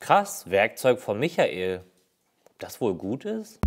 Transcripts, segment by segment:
Krass, Werkzeug von Michael. Ob das wohl gut ist?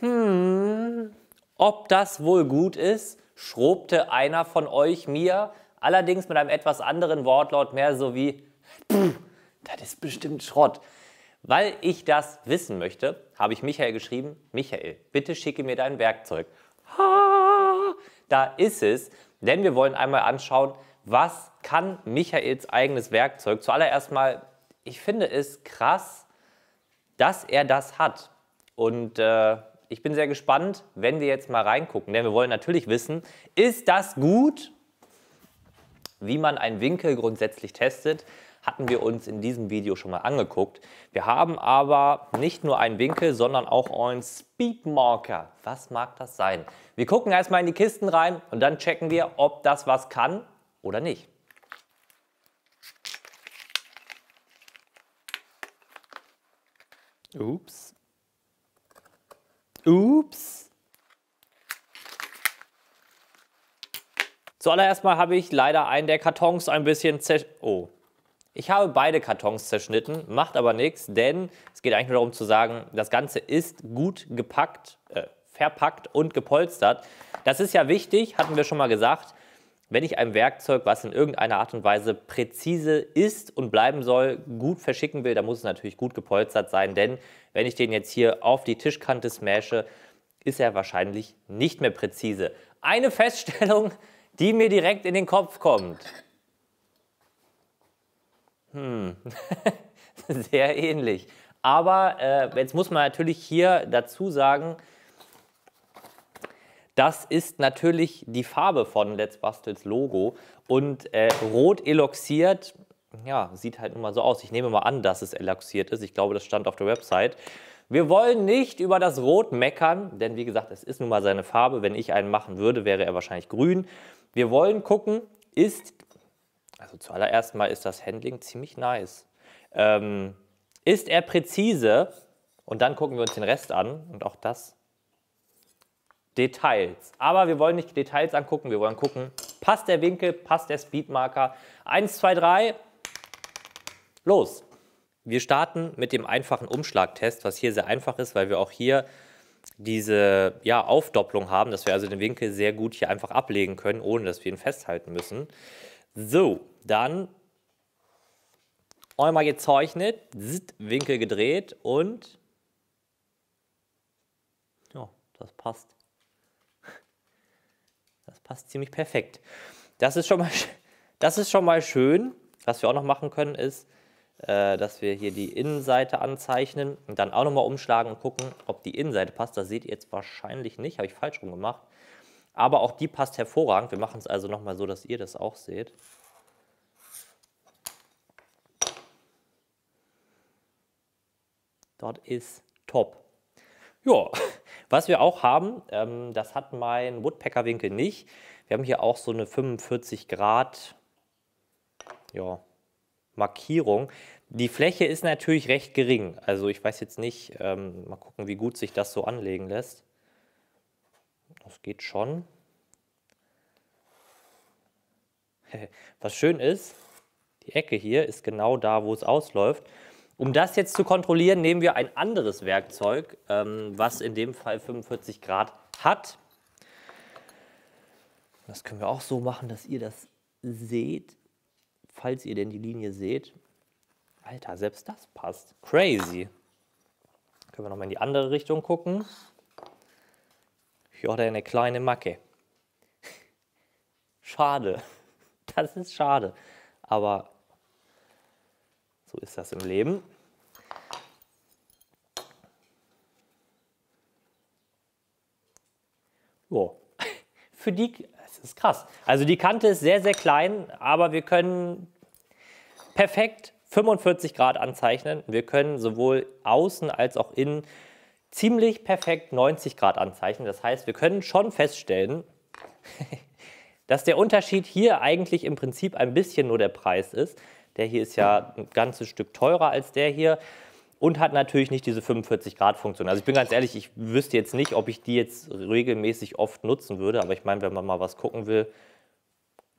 Hm, ob das wohl gut ist, schrobte einer von euch mir, allerdings mit einem etwas anderen Wortlaut, mehr so wie, das ist bestimmt Schrott. Weil ich das wissen möchte, habe ich Michael geschrieben, Michael, bitte schicke mir dein Werkzeug. Ha, da ist es, denn wir wollen einmal anschauen, was kann Michaels eigenes Werkzeug. Zuallererst mal, ich finde es krass, dass er das hat. Und äh, ich bin sehr gespannt, wenn wir jetzt mal reingucken, denn wir wollen natürlich wissen, ist das gut? Wie man einen Winkel grundsätzlich testet, hatten wir uns in diesem Video schon mal angeguckt. Wir haben aber nicht nur einen Winkel, sondern auch einen Speedmarker. Was mag das sein? Wir gucken erstmal in die Kisten rein und dann checken wir, ob das was kann oder nicht. Ups. Ups. Zuallererst mal habe ich leider einen der Kartons ein bisschen zer... Oh. Ich habe beide Kartons zerschnitten, macht aber nichts, denn es geht eigentlich nur darum zu sagen, das Ganze ist gut gepackt, äh, verpackt und gepolstert. Das ist ja wichtig, hatten wir schon mal gesagt. Wenn ich ein Werkzeug, was in irgendeiner Art und Weise präzise ist und bleiben soll, gut verschicken will, dann muss es natürlich gut gepolstert sein, denn wenn ich den jetzt hier auf die Tischkante smashe, ist er wahrscheinlich nicht mehr präzise. Eine Feststellung, die mir direkt in den Kopf kommt. Hm, sehr ähnlich. Aber äh, jetzt muss man natürlich hier dazu sagen, das ist natürlich die Farbe von Let's Bastles Logo und äh, rot eloxiert, ja, sieht halt nun mal so aus. Ich nehme mal an, dass es eloxiert ist. Ich glaube, das stand auf der Website. Wir wollen nicht über das Rot meckern, denn wie gesagt, es ist nun mal seine Farbe. Wenn ich einen machen würde, wäre er wahrscheinlich grün. Wir wollen gucken, ist, also zuallererst mal ist das Handling ziemlich nice. Ähm, ist er präzise? Und dann gucken wir uns den Rest an. Und auch das Details. Aber wir wollen nicht Details angucken, wir wollen gucken, passt der Winkel, passt der Speedmarker. Eins, zwei, drei, los. Wir starten mit dem einfachen Umschlagtest, was hier sehr einfach ist, weil wir auch hier diese ja, Aufdopplung haben, dass wir also den Winkel sehr gut hier einfach ablegen können, ohne dass wir ihn festhalten müssen. So, dann einmal gezeichnet, Winkel gedreht und ja, das passt passt ziemlich perfekt. Das ist schon mal, das ist schon mal schön. Was wir auch noch machen können, ist, äh, dass wir hier die Innenseite anzeichnen und dann auch nochmal umschlagen und gucken, ob die Innenseite passt. Das seht ihr jetzt wahrscheinlich nicht, habe ich falsch rum gemacht. Aber auch die passt hervorragend. Wir machen es also nochmal so, dass ihr das auch seht. Dort ist top. Ja, was wir auch haben, ähm, das hat mein Woodpecker-Winkel nicht. Wir haben hier auch so eine 45 Grad ja, Markierung. Die Fläche ist natürlich recht gering. Also ich weiß jetzt nicht, ähm, mal gucken, wie gut sich das so anlegen lässt. Das geht schon. Was schön ist, die Ecke hier ist genau da, wo es ausläuft. Um das jetzt zu kontrollieren, nehmen wir ein anderes Werkzeug, ähm, was in dem Fall 45 Grad hat. Das können wir auch so machen, dass ihr das seht, falls ihr denn die Linie seht. Alter, selbst das passt. Crazy. Können wir nochmal in die andere Richtung gucken. Ja, eine kleine Macke. Schade. Das ist schade. Aber so ist das im Leben. Jo. Für die, das ist krass. Also die Kante ist sehr, sehr klein, aber wir können perfekt 45 Grad anzeichnen. Wir können sowohl außen als auch innen ziemlich perfekt 90 Grad anzeichnen. Das heißt, wir können schon feststellen, dass der Unterschied hier eigentlich im Prinzip ein bisschen nur der Preis ist. Der hier ist ja ein ganzes Stück teurer als der hier und hat natürlich nicht diese 45-Grad-Funktion. Also ich bin ganz ehrlich, ich wüsste jetzt nicht, ob ich die jetzt regelmäßig oft nutzen würde, aber ich meine, wenn man mal was gucken will,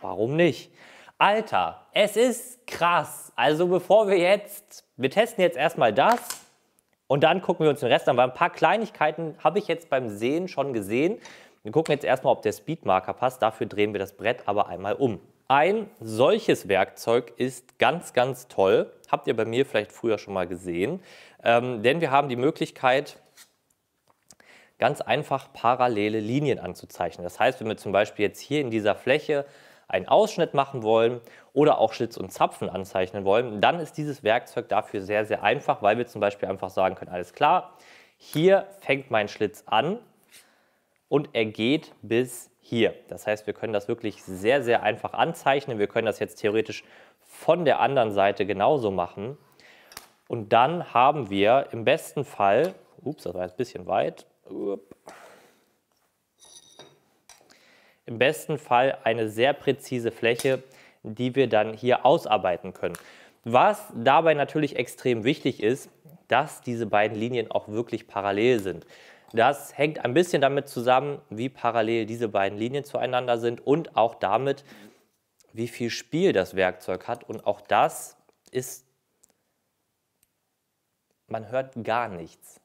warum nicht? Alter, es ist krass. Also bevor wir jetzt, wir testen jetzt erstmal das und dann gucken wir uns den Rest an, weil ein paar Kleinigkeiten habe ich jetzt beim Sehen schon gesehen. Wir gucken jetzt erstmal, ob der Speedmarker passt. Dafür drehen wir das Brett aber einmal um. Ein solches Werkzeug ist ganz, ganz toll. Habt ihr bei mir vielleicht früher schon mal gesehen. Ähm, denn wir haben die Möglichkeit, ganz einfach parallele Linien anzuzeichnen. Das heißt, wenn wir zum Beispiel jetzt hier in dieser Fläche einen Ausschnitt machen wollen oder auch Schlitz und Zapfen anzeichnen wollen, dann ist dieses Werkzeug dafür sehr, sehr einfach, weil wir zum Beispiel einfach sagen können, alles klar, hier fängt mein Schlitz an und er geht bis hier. Das heißt, wir können das wirklich sehr, sehr einfach anzeichnen. Wir können das jetzt theoretisch von der anderen Seite genauso machen. Und dann haben wir im besten Fall, ups, das war jetzt ein bisschen weit, im besten Fall eine sehr präzise Fläche, die wir dann hier ausarbeiten können. Was dabei natürlich extrem wichtig ist, dass diese beiden Linien auch wirklich parallel sind. Das hängt ein bisschen damit zusammen, wie parallel diese beiden Linien zueinander sind und auch damit, wie viel Spiel das Werkzeug hat. Und auch das ist, man hört gar nichts.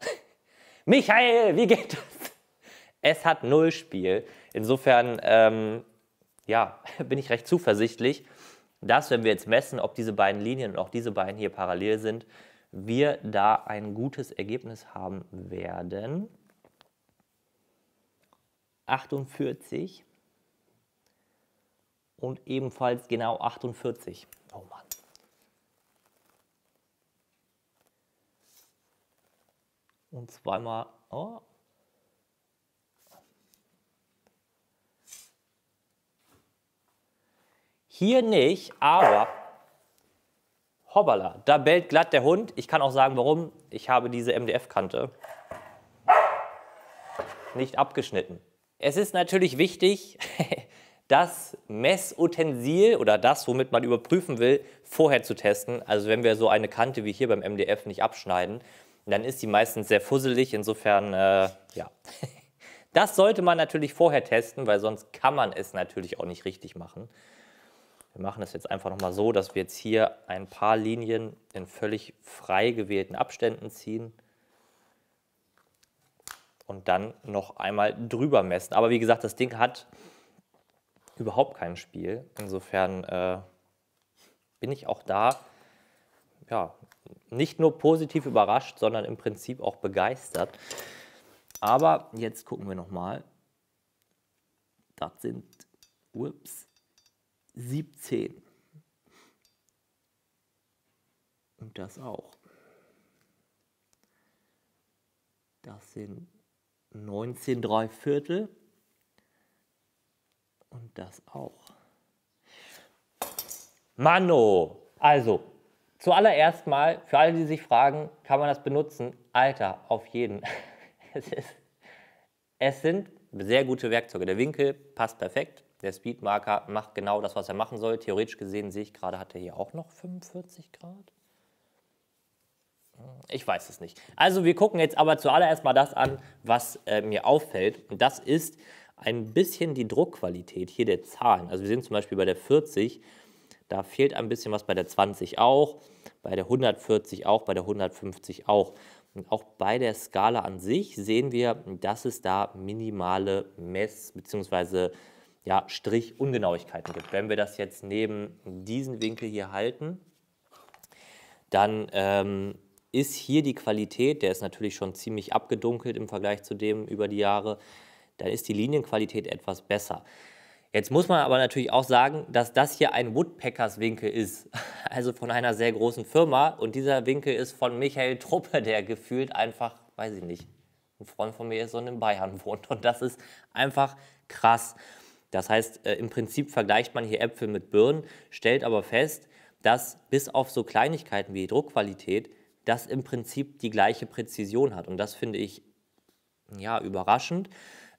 Michael, wie geht das? Es hat null Spiel. Insofern, ähm, ja, bin ich recht zuversichtlich, dass, wenn wir jetzt messen, ob diese beiden Linien und auch diese beiden hier parallel sind, wir da ein gutes Ergebnis haben werden. 48 und ebenfalls genau 48. Oh Mann. Und zweimal. Oh. Hier nicht, aber hoppala, da bellt glatt der Hund. Ich kann auch sagen, warum. Ich habe diese MDF-Kante nicht abgeschnitten. Es ist natürlich wichtig, das Messutensil oder das, womit man überprüfen will, vorher zu testen. Also wenn wir so eine Kante wie hier beim MDF nicht abschneiden, dann ist die meistens sehr fusselig. Insofern, äh, ja. Das sollte man natürlich vorher testen, weil sonst kann man es natürlich auch nicht richtig machen. Wir machen das jetzt einfach nochmal so, dass wir jetzt hier ein paar Linien in völlig frei gewählten Abständen ziehen und dann noch einmal drüber messen. Aber wie gesagt, das Ding hat überhaupt kein Spiel. Insofern äh, bin ich auch da ja, nicht nur positiv überrascht, sondern im Prinzip auch begeistert. Aber jetzt gucken wir nochmal. Das sind ups, 17. Und das auch. Das sind 19 Dreiviertel. Und das auch. Mano! Also, zuallererst mal, für alle, die sich fragen, kann man das benutzen? Alter, auf jeden. Es, ist, es sind sehr gute Werkzeuge. Der Winkel passt perfekt. Der Speedmarker macht genau das, was er machen soll. Theoretisch gesehen sehe ich gerade, hat er hier auch noch 45 Grad. Ich weiß es nicht. Also wir gucken jetzt aber zuallererst mal das an, was äh, mir auffällt. Und das ist ein bisschen die Druckqualität hier der Zahlen. Also wir sehen zum Beispiel bei der 40, da fehlt ein bisschen was bei der 20 auch, bei der 140 auch, bei der 150 auch. Und auch bei der Skala an sich sehen wir, dass es da minimale Mess- bzw. Ja, Strich-Ungenauigkeiten gibt. Wenn wir das jetzt neben diesen Winkel hier halten, dann ähm, ist hier die Qualität, der ist natürlich schon ziemlich abgedunkelt im Vergleich zu dem über die Jahre, dann ist die Linienqualität etwas besser. Jetzt muss man aber natürlich auch sagen, dass das hier ein Woodpeckers Winkel ist, also von einer sehr großen Firma. Und dieser Winkel ist von Michael Truppe, der gefühlt einfach, weiß ich nicht, ein Freund von mir ist und in Bayern wohnt. Und das ist einfach krass. Das heißt, äh, im Prinzip vergleicht man hier Äpfel mit Birnen, stellt aber fest, dass bis auf so Kleinigkeiten wie Druckqualität das im Prinzip die gleiche Präzision hat. Und das finde ich ja überraschend.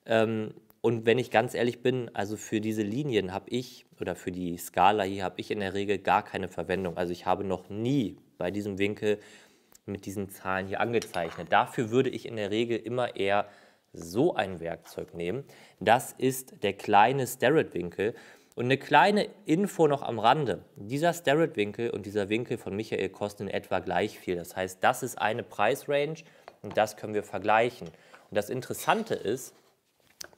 Ähm, und wenn ich ganz ehrlich bin, also für diese Linien habe ich oder für die Skala hier habe ich in der Regel gar keine Verwendung. Also ich habe noch nie bei diesem Winkel mit diesen Zahlen hier angezeichnet. Dafür würde ich in der Regel immer eher so ein Werkzeug nehmen. Das ist der kleine Starrett-Winkel. Und eine kleine Info noch am Rande. Dieser Starrett-Winkel und dieser Winkel von Michael kosten in etwa gleich viel. Das heißt, das ist eine Preisrange und das können wir vergleichen. Und das Interessante ist,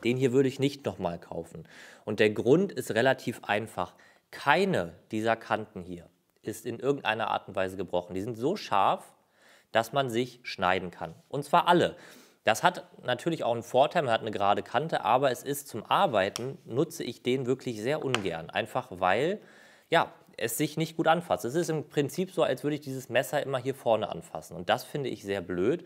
den hier würde ich nicht nochmal kaufen. Und der Grund ist relativ einfach. Keine dieser Kanten hier ist in irgendeiner Art und Weise gebrochen. Die sind so scharf, dass man sich schneiden kann. Und zwar alle. Das hat natürlich auch einen Vorteil, man hat eine gerade Kante, aber es ist zum Arbeiten, nutze ich den wirklich sehr ungern. Einfach weil, ja, es sich nicht gut anfasst. Es ist im Prinzip so, als würde ich dieses Messer immer hier vorne anfassen. Und das finde ich sehr blöd.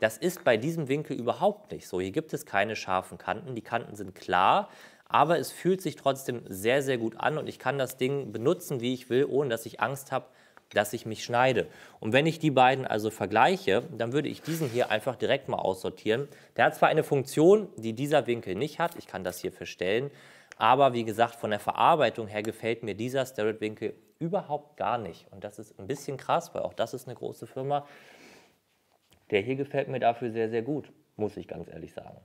Das ist bei diesem Winkel überhaupt nicht so. Hier gibt es keine scharfen Kanten. Die Kanten sind klar, aber es fühlt sich trotzdem sehr, sehr gut an und ich kann das Ding benutzen, wie ich will, ohne dass ich Angst habe, dass ich mich schneide. Und wenn ich die beiden also vergleiche, dann würde ich diesen hier einfach direkt mal aussortieren. Der hat zwar eine Funktion, die dieser Winkel nicht hat, ich kann das hier verstellen, aber wie gesagt, von der Verarbeitung her gefällt mir dieser Starrett-Winkel überhaupt gar nicht. Und das ist ein bisschen krass, weil auch das ist eine große Firma. Der hier gefällt mir dafür sehr, sehr gut, muss ich ganz ehrlich sagen.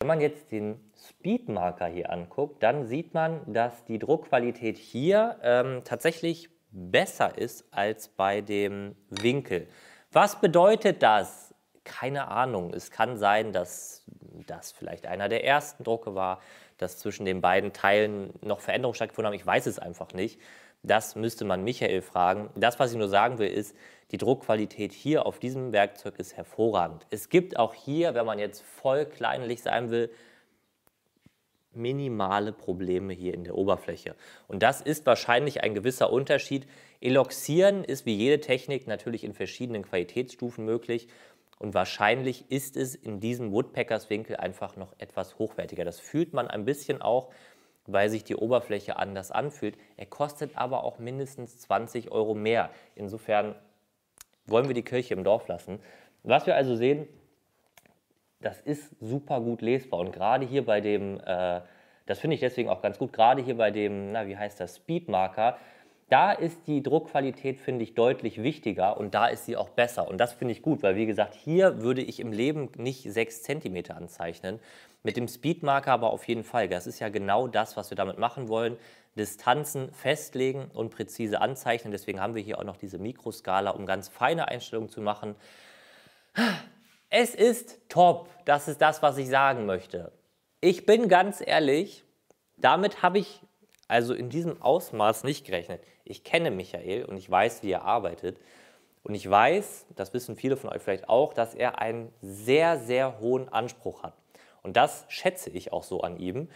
Wenn man jetzt den Speedmarker hier anguckt, dann sieht man, dass die Druckqualität hier ähm, tatsächlich besser ist als bei dem Winkel. Was bedeutet das? Keine Ahnung. Es kann sein, dass das vielleicht einer der ersten Drucke war, dass zwischen den beiden Teilen noch Veränderungen stattgefunden haben. Ich weiß es einfach nicht. Das müsste man Michael fragen. Das, was ich nur sagen will, ist, die Druckqualität hier auf diesem Werkzeug ist hervorragend. Es gibt auch hier, wenn man jetzt voll kleinlich sein will, minimale Probleme hier in der Oberfläche. Und das ist wahrscheinlich ein gewisser Unterschied. Eloxieren ist wie jede Technik natürlich in verschiedenen Qualitätsstufen möglich. Und wahrscheinlich ist es in diesem Woodpeckers Winkel einfach noch etwas hochwertiger. Das fühlt man ein bisschen auch, weil sich die Oberfläche anders anfühlt. Er kostet aber auch mindestens 20 Euro mehr. Insofern wollen wir die Kirche im Dorf lassen. Was wir also sehen, das ist super gut lesbar. Und gerade hier bei dem, äh, das finde ich deswegen auch ganz gut, gerade hier bei dem, na, wie heißt das, Speedmarker, da ist die Druckqualität, finde ich, deutlich wichtiger und da ist sie auch besser. Und das finde ich gut, weil wie gesagt, hier würde ich im Leben nicht 6 cm anzeichnen. Mit dem Speedmarker aber auf jeden Fall. Das ist ja genau das, was wir damit machen wollen. Distanzen festlegen und präzise anzeichnen. Deswegen haben wir hier auch noch diese Mikroskala, um ganz feine Einstellungen zu machen. Es ist top. Das ist das, was ich sagen möchte. Ich bin ganz ehrlich, damit habe ich also in diesem Ausmaß nicht gerechnet. Ich kenne Michael und ich weiß, wie er arbeitet. Und ich weiß, das wissen viele von euch vielleicht auch, dass er einen sehr, sehr hohen Anspruch hat. Und das schätze ich auch so an ihm.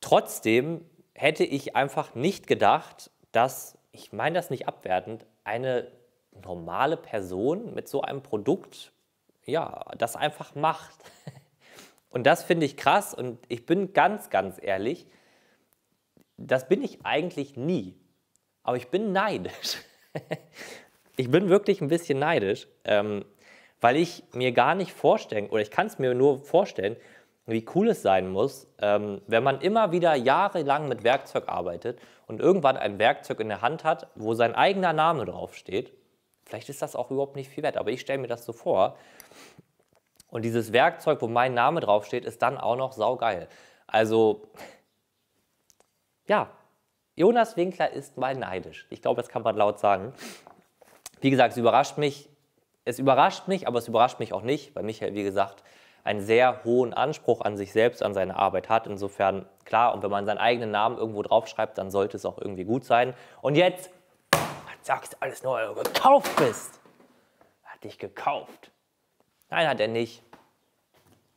Trotzdem hätte ich einfach nicht gedacht, dass, ich meine das nicht abwertend, eine normale Person mit so einem Produkt ja, das einfach macht. Und das finde ich krass und ich bin ganz, ganz ehrlich, das bin ich eigentlich nie. Aber ich bin neidisch. ich bin wirklich ein bisschen neidisch, ähm, weil ich mir gar nicht vorstellen, oder ich kann es mir nur vorstellen, wie cool es sein muss, ähm, wenn man immer wieder jahrelang mit Werkzeug arbeitet und irgendwann ein Werkzeug in der Hand hat, wo sein eigener Name draufsteht. Vielleicht ist das auch überhaupt nicht viel wert, aber ich stelle mir das so vor. Und dieses Werkzeug, wo mein Name draufsteht, ist dann auch noch saugeil. Also, ja, Jonas Winkler ist mal neidisch. Ich glaube, das kann man laut sagen. Wie gesagt, es überrascht mich. Es überrascht mich, aber es überrascht mich auch nicht, weil Michael, wie gesagt, einen sehr hohen Anspruch an sich selbst, an seine Arbeit hat. Insofern, klar, und wenn man seinen eigenen Namen irgendwo draufschreibt, dann sollte es auch irgendwie gut sein. Und jetzt, sagst du alles nur, weil du gekauft bist? Hat dich gekauft. Nein, hat er nicht.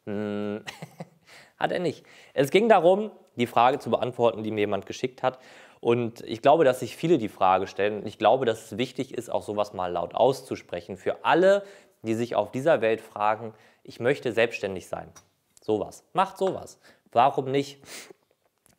Hm. hat er nicht. Es ging darum, die Frage zu beantworten, die mir jemand geschickt hat. Und ich glaube, dass sich viele die Frage stellen. Und ich glaube, dass es wichtig ist, auch sowas mal laut auszusprechen. Für alle, die sich auf dieser Welt fragen, ich möchte selbstständig sein. Sowas. Macht sowas. Warum nicht?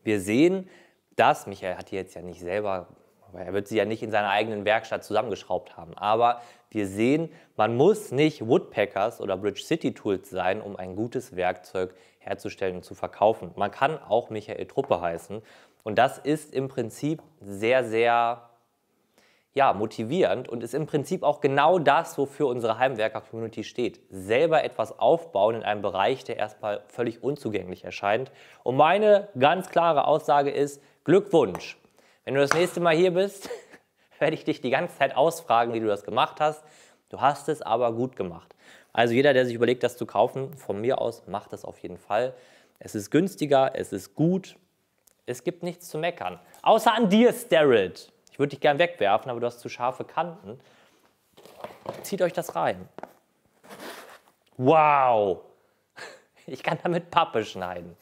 Wir sehen, dass, Michael hat die jetzt ja nicht selber, er wird sie ja nicht in seiner eigenen Werkstatt zusammengeschraubt haben, aber wir sehen, man muss nicht Woodpeckers oder Bridge City Tools sein, um ein gutes Werkzeug herzustellen und zu verkaufen. Man kann auch Michael Truppe heißen. Und das ist im Prinzip sehr, sehr ja, motivierend und ist im Prinzip auch genau das, wofür unsere Heimwerker-Community steht. Selber etwas aufbauen in einem Bereich, der erstmal völlig unzugänglich erscheint. Und meine ganz klare Aussage ist, Glückwunsch. Wenn du das nächste Mal hier bist, werde ich dich die ganze Zeit ausfragen, wie du das gemacht hast. Du hast es aber gut gemacht. Also jeder, der sich überlegt, das zu kaufen, von mir aus, macht das auf jeden Fall. Es ist günstiger, es ist gut, es gibt nichts zu meckern. Außer an dir, Sterid. Ich würde dich gern wegwerfen, aber du hast zu scharfe Kanten. Zieht euch das rein. Wow! Ich kann damit Pappe schneiden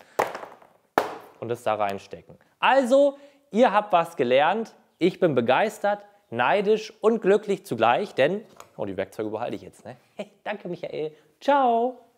und es da reinstecken. Also, ihr habt was gelernt. Ich bin begeistert, neidisch und glücklich zugleich, denn, oh, die Werkzeuge behalte ich jetzt, ne? Hey, danke, Michael. Ciao!